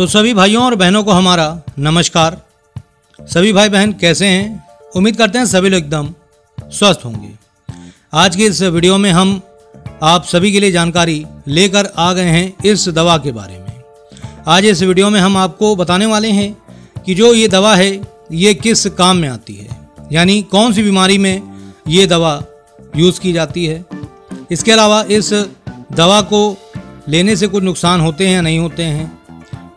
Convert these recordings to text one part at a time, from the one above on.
तो सभी भाइयों और बहनों को हमारा नमस्कार। सभी भाई बहन कैसे हैं? उम्मीद करते हैं सभी लोग एकदम स्वस्थ होंगे। आज की इस वीडियो में हम आप सभी के लिए जानकारी लेकर आ गए हैं इस दवा के बारे में। आज इस वीडियो में हम आपको बताने वाले हैं कि जो ये दवा है, ये किस काम में आती है? यानी कौन सी बीमारी में ये दवा यूज़ की जाती है? इसके अलावा इस दवा को लेने से कुछ नुकसान होते हैं या नहीं होते हैं?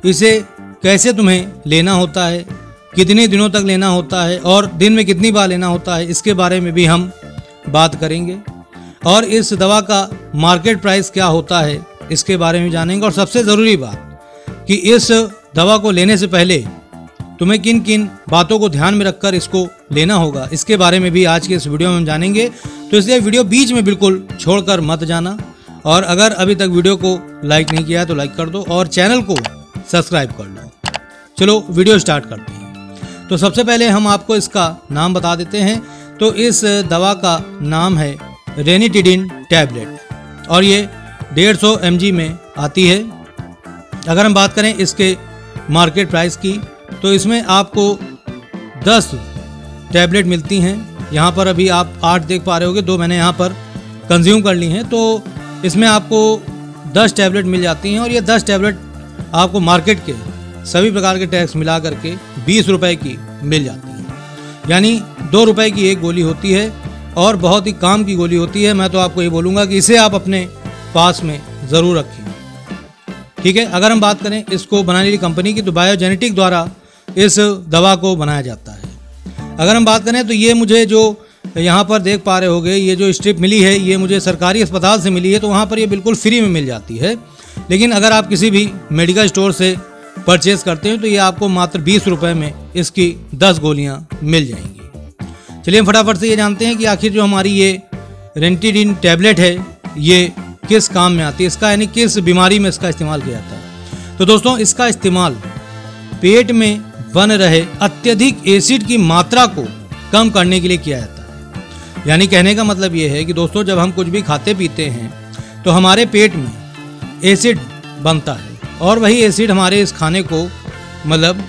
इसे कैसे तुम्हें लेना होता है? कितने दिनों तक लेना होता है? और दिन में कितनी बार लेना होता है? इसके बारे में भी हम बात करेंगे। और इस दवा का मार्केट प्राइस क्या होता है? इसके बारे में जानेंगे। और सबसे ज़रूरी बात कि इस दवा को लेने से पहले तुम्हें किन किन बातों को ध्यान में रखकर इसको लेना होगा। इसके बारे में भी आज के इस वीडियो में हम जानेंगे। तो इसलिए वीडियो बीच में बिल्कुल छोड़कर मत जाना। और अगर अभी तक वीडियो को लाइक नहीं किया तो लाइक कर दो। और चैनल को सब्सक्राइब कर लो। चलो, वीडियो स्टार्ट करते हैं। तो सबसे पहले हम आपको इसका नाम बता देते हैं। तो इस दवा का नाम है रेनिटिडिन टैबलेट। और ये डेढ़ सौ एम में आती है। अगर हम बात करें इसके मार्केट प्राइस की तो इसमें आपको 10 टैबलेट मिलती हैं। यहाँ पर अभी आप आठ देख पा रहे होगे, दो मैंने यहाँ पर कंज्यूम कर ली हैं। तो इसमें आपको 10 टैबलेट मिल जाती हैं और ये 10 टैबलेट आपको मार्केट के सभी प्रकार के टैक्स मिला करके बीस रुपए की मिल जाती है। यानी दो रुपए की एक गोली होती है और बहुत ही काम की गोली होती है। मैं तो आपको ये बोलूँगा कि इसे आप अपने पास में ज़रूर रखें। ठीक है? अगर हम बात करें इसको बनाने वाली कंपनी की तो बायोजेनेटिक द्वारा इस दवा को बनाया जाता है। अगर हम बात करें तो ये मुझे जो यहाँ पर देख पा रहे होगे, ये जो स्ट्रिप मिली है, ये मुझे सरकारी अस्पताल से मिली है तो वहाँ पर ये बिल्कुल फ्री में मिल जाती है। लेकिन अगर आप किसी भी मेडिकल स्टोर से परचेज करते हैं तो ये आपको मात्र बीस रुपये में इसकी दस गोलियाँ मिल जाएँगी। चलिए हम फटाफट से ये जानते हैं कि आखिर जो हमारी ये रेंटीडिन टैबलेट है, ये किस काम में आती है? इसका यानी किस बीमारी में इसका इस्तेमाल किया जाता है? तो दोस्तों, इसका इस्तेमाल पेट में बन रहे अत्यधिक एसिड की मात्रा को कम करने के लिए किया जाता है। यानी कहने का मतलब ये है कि दोस्तों, जब हम कुछ भी खाते पीते हैं तो हमारे पेट में एसिड बनता है और वही एसिड हमारे इस खाने को मतलब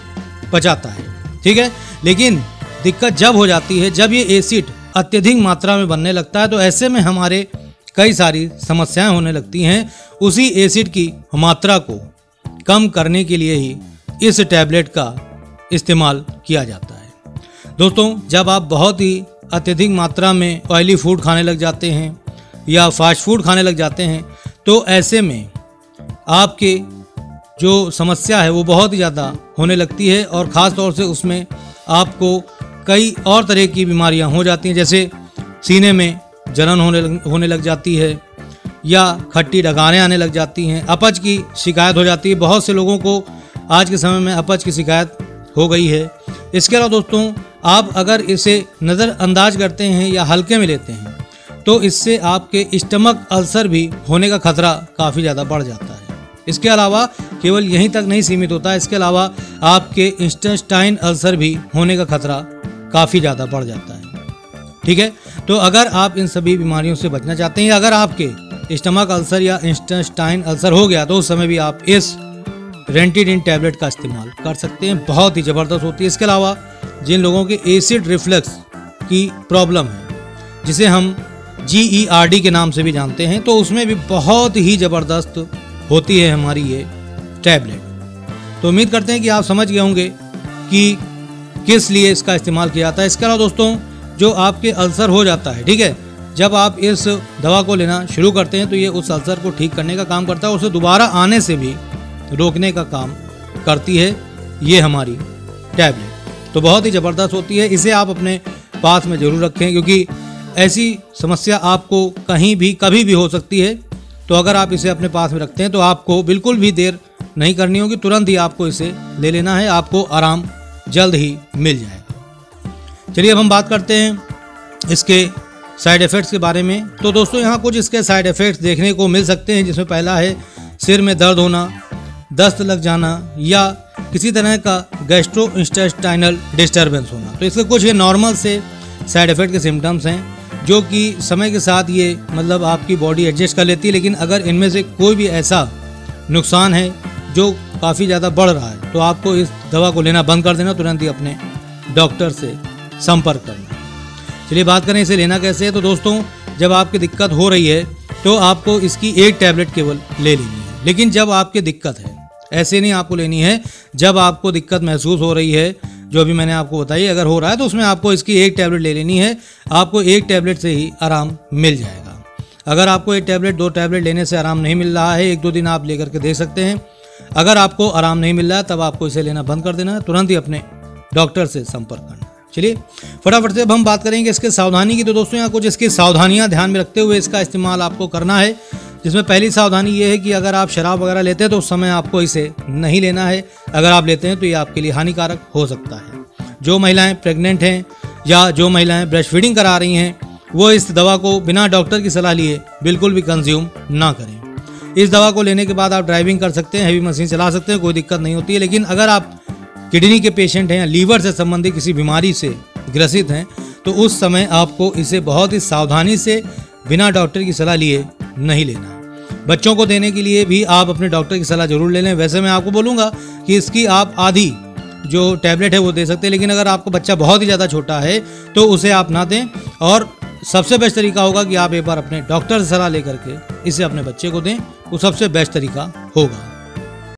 पचाता है। ठीक है? लेकिन दिक्कत जब हो जाती है, जब ये एसिड अत्यधिक मात्रा में बनने लगता है तो ऐसे में हमारे कई सारी समस्याएँ होने लगती हैं। उसी एसिड की मात्रा को कम करने के लिए ही इस टैबलेट का इस्तेमाल किया जाता है। दोस्तों, जब आप बहुत ही अत्यधिक मात्रा में ऑयली फ़ूड खाने लग जाते हैं या फास्ट फ़ूड खाने लग जाते हैं तो ऐसे में आपके जो समस्या है वो बहुत ही ज़्यादा होने लगती है और ख़ास तौर से उसमें आपको कई और तरह की बीमारियाँ हो जाती हैं जैसे सीने में जलन होने लग, होने लग जाती है या खट्टी डगारें आने लग जाती हैं अपच की शिकायत हो जाती है। बहुत से लोगों को आज के समय में अपच की शिकायत हो गई है। इसके अलावा दोस्तों आप अगर इसे नज़रअंदाज करते हैं या हल्के में लेते हैं तो इससे आपके स्टमक अल्सर भी होने का खतरा काफ़ी ज़्यादा बढ़ जाता है। इसके अलावा केवल यहीं तक नहीं सीमित होता, इसके अलावा आपके इंस्टेस्टाइन अल्सर भी होने का खतरा काफ़ी ज़्यादा बढ़ जाता है। ठीक है? तो अगर आप इन सभी बीमारियों से बचना चाहते हैं अगर आपके स्टमक अल्सर या इंस्टेस्टाइन अल्सर हो गया तो उस समय भी आप इस रेंटिडिन टैबलेट का इस्तेमाल कर सकते हैं। बहुत ही ज़बरदस्त होती है। इसके अलावा जिन लोगों के एसिड रिफ्लक्स की प्रॉब्लम है, जिसे हम जी ई आर डी के नाम से भी जानते हैं तो उसमें भी बहुत ही ज़बरदस्त होती है हमारी ये टैबलेट तो उम्मीद करते हैं कि आप समझ गए होंगे कि किस लिए इसका इस्तेमाल किया जाता है। इसके अलावा दोस्तों, जो आपके अल्सर हो जाता है, ठीक है? जब आप इस दवा को लेना शुरू करते हैं तो ये उस अल्सर को ठीक करने का काम करता है उसे दोबारा आने से भी रोकने का काम करती है ये हमारी टैबलेट तो बहुत ही ज़बरदस्त होती है। इसे आप अपने पास में ज़रूर रखें, क्योंकि ऐसी समस्या आपको कहीं भी, कभी भी हो सकती है। तो अगर आप इसे अपने पास में रखते हैं तो आपको बिल्कुल भी देर नहीं करनी होगी। तुरंत ही आपको इसे ले लेना है, आपको आराम जल्द ही मिल जाएगा। चलिए, अब हम बात करते हैं इसके साइड इफ़ेक्ट्स के बारे में। तो दोस्तों, यहाँ कुछ इसके साइड इफ़ेक्ट्स देखने को मिल सकते हैं, जिसमें पहला है सिर में दर्द होना, दस्त लग जाना या किसी तरह का गैस्ट्रो इंस्टेस्टाइनल डिस्टर्बेंस होना। तो इसके कुछ ये नॉर्मल से साइड इफ़ेक्ट के सिम्टम्स हैं। जो कि समय के साथ ये मतलब आपकी बॉडी एडजस्ट कर लेती है, लेकिन अगर इनमें से कोई भी ऐसा नुकसान है जो काफ़ी ज़्यादा बढ़ रहा है तो आपको इस दवा को लेना बंद कर देना, तुरंत ही अपने डॉक्टर से संपर्क करना। चलिए बात करें इसे लेना कैसे है तो दोस्तों, जब आपकी दिक्कत हो रही है तो आपको इसकी एक टैबलेट केवल ले लेनी है। लेकिन जब आपकी दिक्कत है, ऐसे नहीं आपको लेनी है, जब आपको दिक्कत महसूस हो रही है जो अभी मैंने आपको बताई, अगर हो रहा है तो उसमें आपको इसकी एक टैबलेट ले लेनी है। आपको एक टैबलेट से ही आराम मिल जाएगा। अगर आपको एक टैबलेट दो टैबलेट लेने से आराम नहीं मिल रहा है, एक दो दिन आप लेकर के देख सकते हैं। अगर आपको आराम नहीं मिल रहा है, तब आपको इसे लेना बंद कर देना है, तुरंत ही अपने डॉक्टर से संपर्क करना चलिए, फटाफट से अब हम बात करेंगे इसके सावधानी की। तो दोस्तों, यहाँ कुछ इसकी सावधानियाँ ध्यान में रखते हुए इसका इस्तेमाल आपको करना है। जिसमें पहली सावधानी ये है कि अगर आप शराब वगैरह लेते हैं तो उस समय आपको इसे नहीं लेना है। अगर आप लेते हैं तो ये आपके लिए हानिकारक हो सकता है। जो महिलाएँ प्रेग्नेंट हैं या जो महिलाएँ ब्रेस्ट फीडिंग करा रही हैं, वो इस दवा को बिना डॉक्टर की सलाह लिए बिल्कुल भी कंज्यूम ना करें। इस दवा को लेने के बाद आप ड्राइविंग कर सकते हैं हैवी मशीन चला सकते हैं, कोई दिक्कत नहीं होती है। लेकिन अगर आप किडनी के पेशेंट हैं या लीवर से संबंधित किसी बीमारी से ग्रसित हैं तो उस समय आपको इसे बहुत ही सावधानी से बिना डॉक्टर की सलाह लिए नहीं लेना बच्चों को देने के लिए भी आप अपने डॉक्टर की सलाह ज़रूर ले लें। वैसे मैं आपको बोलूँगा कि इसकी आप आधी जो टैबलेट है वो दे सकते हैं, लेकिन अगर आपका बच्चा बहुत ही ज़्यादा छोटा है तो उसे आप ना दें। और सबसे बेस्ट तरीका होगा कि आप एक बार अपने डॉक्टर से सलाह लेकर के इसे अपने बच्चे को दें। वो सबसे बेस्ट तरीका होगा।